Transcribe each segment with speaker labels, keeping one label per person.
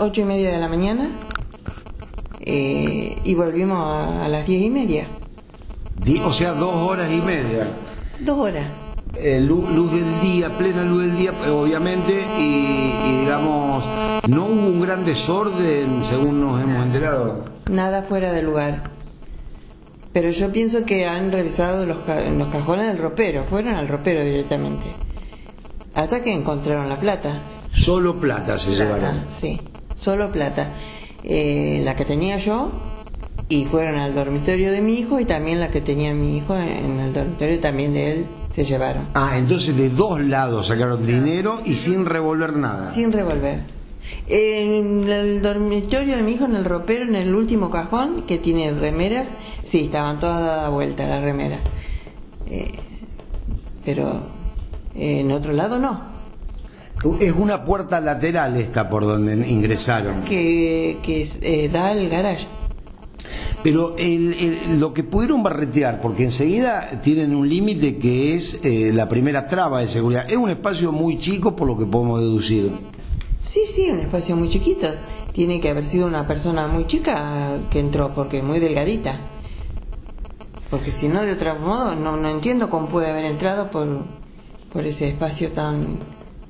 Speaker 1: ocho y media de la mañana eh, y volvimos a, a las diez y media.
Speaker 2: Di- O sea, dos horas y media.
Speaker 1: Dos horas.
Speaker 2: Eh, luz, luz del día, plena luz del día, eh, obviamente, y, y digamos, no hubo un gran desorden, según nos hemos enterado.
Speaker 1: Nada fuera de lugar. Pero yo pienso que han revisado los, los cajones del ropero, fueron al ropero directamente. Hasta que encontraron la plata.
Speaker 2: Solo plata se
Speaker 1: Plata,
Speaker 2: llevaron.
Speaker 1: Sí, solo plata. Eh, la que tenía yo y fueron al dormitorio de mi hijo y también la que tenía mi hijo en el dormitorio también de él se llevaron.
Speaker 2: Ah, entonces de dos lados sacaron dinero y sin revolver nada.
Speaker 1: Sin revolver. En el dormitorio de mi hijo, en el ropero, en el último cajón, que tiene remeras, sí, estaban todas dadas vuelta las remeras. Eh, pero eh, en otro lado no.
Speaker 2: Es una puerta lateral esta por donde ingresaron.
Speaker 1: Que, que eh, da al garage.
Speaker 2: Pero el- el- lo que pudieron barretear, porque enseguida tienen un límite que es eh, la primera traba de seguridad. Es un espacio muy chico por lo que podemos deducir.
Speaker 1: Sí, sí, un espacio muy chiquito. Tiene que haber sido una persona muy chica que entró, porque muy delgadita. Porque si no, de otro modo, no, no entiendo cómo puede haber entrado por, por ese espacio tan,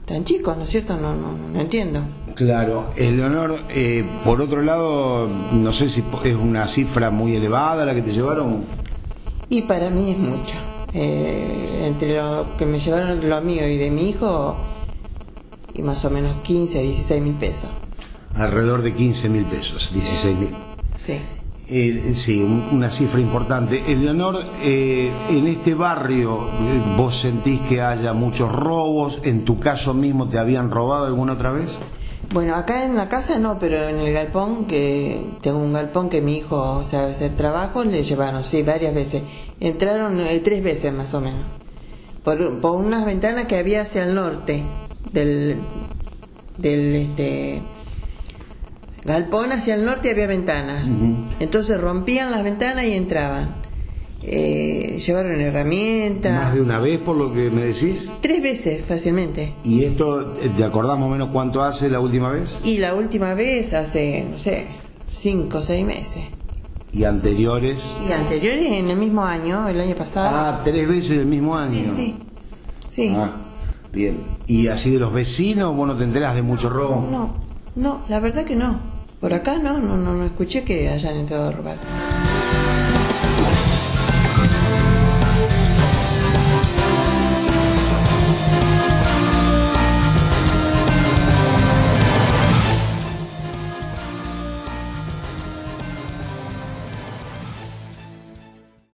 Speaker 1: tan chico, ¿no es cierto? No, no, no entiendo.
Speaker 2: Claro, Eleonor, eh, por otro lado, no sé si es una cifra muy elevada la que te llevaron.
Speaker 1: Y para mí es mucho. Eh, entre lo que me llevaron lo mío y de mi hijo, y más o menos 15, 16 mil pesos.
Speaker 2: Alrededor de 15 mil pesos, 16 mil.
Speaker 1: Sí.
Speaker 2: Eh, sí, un- una cifra importante. Eleonor, eh, en este barrio, eh, ¿vos sentís que haya muchos robos? ¿En tu caso mismo te habían robado alguna otra vez?
Speaker 1: Bueno, acá en la casa no, pero en el galpón, que tengo un galpón que mi hijo sabe hacer trabajo, le llevaron, sí, varias veces. Entraron eh, tres veces más o menos. Por, por unas ventanas que había hacia el norte del, del este, galpón hacia el norte había ventanas. Entonces rompían las ventanas y entraban. Eh, llevaron herramientas.
Speaker 2: Más de una vez, por lo que me decís.
Speaker 1: Tres veces fácilmente.
Speaker 2: ¿Y esto, eh, te acordás más o menos cuánto hace la última vez?
Speaker 1: Y la última vez hace, no sé, cinco o seis meses.
Speaker 2: ¿Y anteriores?
Speaker 1: Y anteriores en el mismo año, el año pasado.
Speaker 2: Ah, tres veces el mismo año.
Speaker 1: sí, sí. Sí.
Speaker 2: Ah, bien. ¿Y así de los vecinos, vos no te enterás de mucho robo?
Speaker 1: No, no, la verdad que no. Por acá no, no, no, no escuché que hayan entrado a robar.